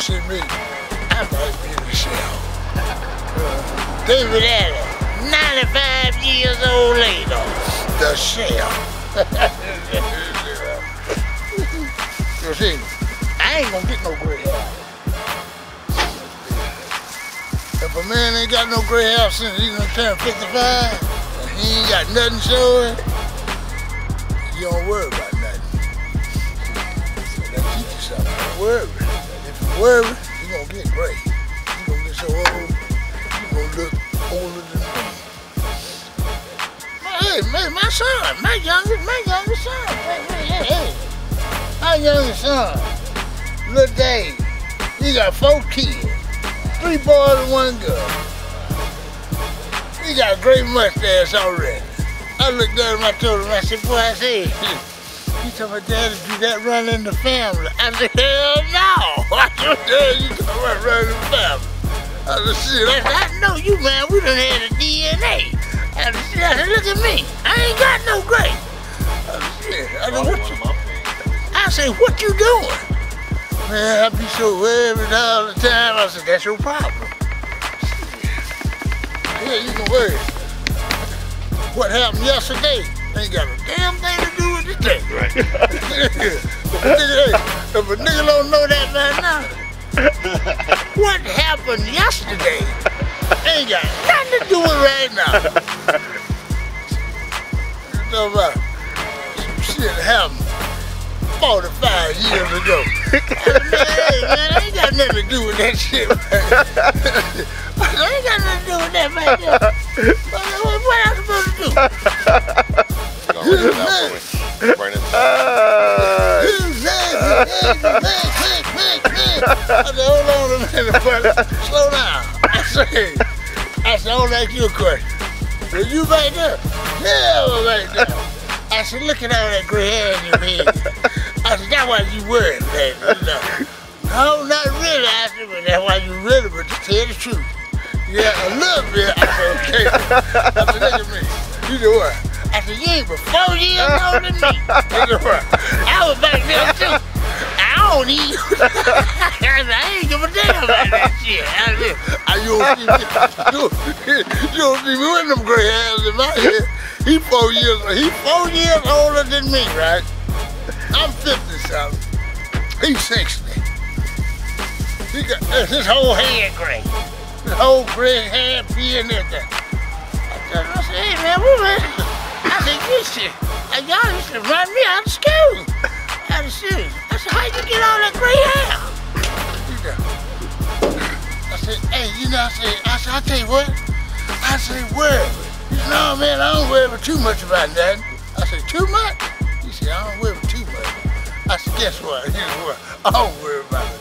see me, I might be. Uh, David Allen, 95 years old later, the shell. you see, I ain't gonna get no gray hair. If a man ain't got no gray hair since he done turned 55, and he ain't got nothing showing, you don't worry about nothing. So that teach you something. Don't worry. If you worry, you gonna get gray. You gonna get so old, you gonna look older than me. Hey, man, my son, my youngest, my youngest son. Hey, hey, hey. My youngest son, little Dave, he got four kids. Three boys and one girl. He got a great mustache already. I looked at I told him, I said, boy, I said, you tell my daddy do that run in the family. I said, hell no. I said, dad, you talking about run in the family. I said, shit, I, said, I know you, man. We done had a DNA. I said, I said, look at me. I ain't got no gray. I said, I said, what you, I said, what you doing? Man, I be so worried all the time. I said, that's your problem. Yeah, you can worry. What happened yesterday ain't got a damn thing to do with today. Right. if, a nigga, hey, if a nigga don't know that right now, what happened yesterday ain't got nothing to do with right now. You know about shit happened 45 years ago. hey, man, I ain't got nothing to do with that shit, man. I ain't got nothing to do with that, man. Uh, said, hold on a minute, buddy. Slow down. I said, I said, I want to ask you a question. Were you back there? Yeah, I was back there. I said, look at all that gray hair in your head. I said, that's why you worried, man. You know. No, not really. I said, but that's why you really, but to tell the truth. Yeah, a little bit. I said, okay. I said, look at me. You know what? I said, you ain't but four years older than me. Look at what? I was back there too. I don't eat. I said, ain't give a damn about that shit. I said, I, you, don't see me, you, you don't see me with them gray hairs in my head. He four years, he four years older than me, right? I'm 50 something. He's 60. He got his whole head gray. His whole gray hair, beard, and everything. I I said, hey man, what man? Said, this y'all used to run me out of school. Out of school. I said, how'd you get all that gray hair? I said, hey, you know, I said, I said, I tell you what. I said, worry. He said, no man, I don't worry too much about that. I said, too much? He said, I don't worry too much. I said, guess what? He said, what? I don't worry about it.